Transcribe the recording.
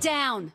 down!